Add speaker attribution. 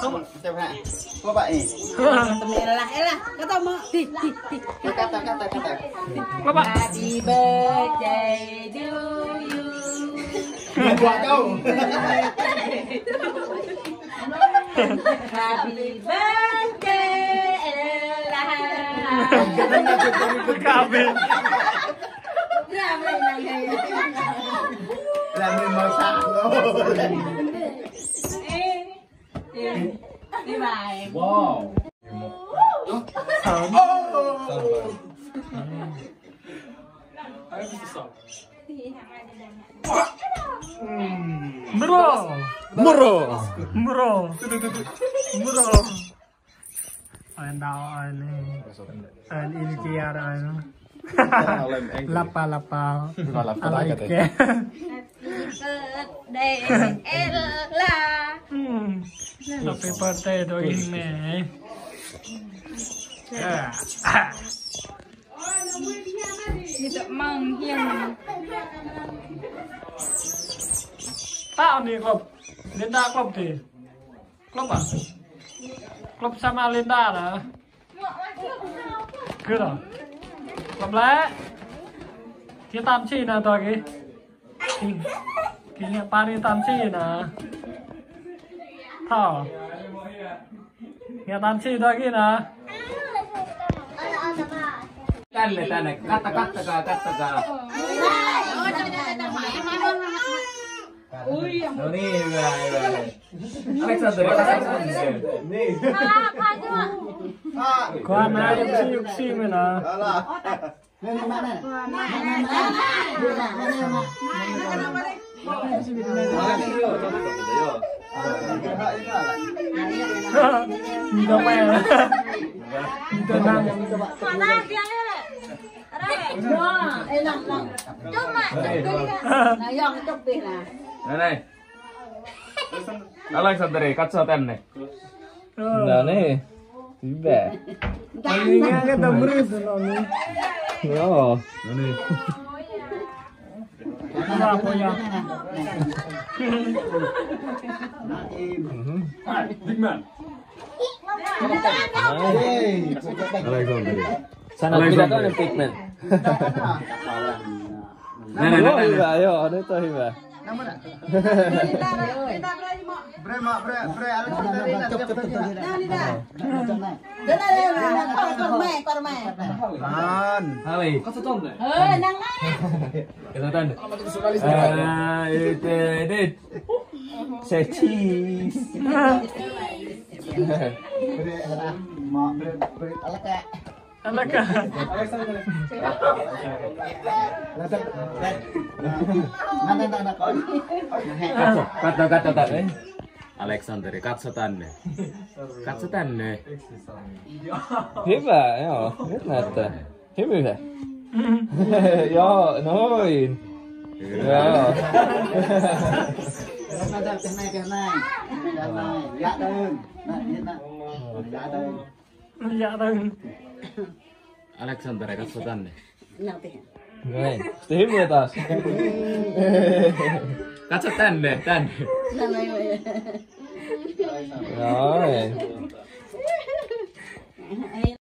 Speaker 1: không chào hạ
Speaker 2: có là lẽ các tao các tao
Speaker 1: các tao có
Speaker 3: bạn
Speaker 2: happy birthday to you
Speaker 1: quả câu
Speaker 2: happy birthday
Speaker 1: là
Speaker 4: Wow.
Speaker 3: Anh anh ini kia anh lapa lapa ke
Speaker 2: birthday
Speaker 3: Ella Happy birthday đôi hình nè
Speaker 2: Như tập
Speaker 3: mong hiền Tạo đi club, Linda club không thì? Không à? Club sama lên ta là? Cứ rồi Làm lẽ? Thế tam chi nào tôi kì? Cái cái cái Paris tam chi nè thảo cái tam chi tôi cái nè
Speaker 4: Tänne, tänne. Katta, kattakaa, kattakaa. No niin, hyvä. Aleksanteri, Aleksanteri.
Speaker 3: yksi yksi minä
Speaker 2: Nah,
Speaker 4: niin. Aleksanteri, katso tänne. No niin. Hyvä.
Speaker 3: Ini kita beris nih
Speaker 4: Joo. No niin.
Speaker 3: Apoya, apoya.
Speaker 1: Big
Speaker 4: man.
Speaker 5: Alexander. Sana pidätä on
Speaker 4: Big man.
Speaker 5: Näin,
Speaker 4: näin,
Speaker 5: näin. Joo, nyt on hyvä.
Speaker 1: Bre, mak, bre, bre, Alexander ini nak siap Tahan.
Speaker 4: Hali.
Speaker 2: Eh, nang
Speaker 4: Katso tänne. Ää, nyt, nyt. Se cheese.
Speaker 1: Bre, mak, bre, bre, Alexander.
Speaker 3: Anak ka
Speaker 1: Mana nak nak kau?
Speaker 4: Katso, katso, katso tänne. Aleksanteri, katso tänne. Katso tänne.
Speaker 5: Hyvä, joo, nyt näyttää. Hymyile. joo, noin. Joo.
Speaker 1: Ada kena kena. Kena. Ya dah. Nak Aleksanteri,
Speaker 3: katso tänne.
Speaker 4: eikä sä tänne?
Speaker 5: Napin. No Sitten hymyä taas.
Speaker 4: Katso tänne, tänne.
Speaker 5: Tänne joo. Joo. No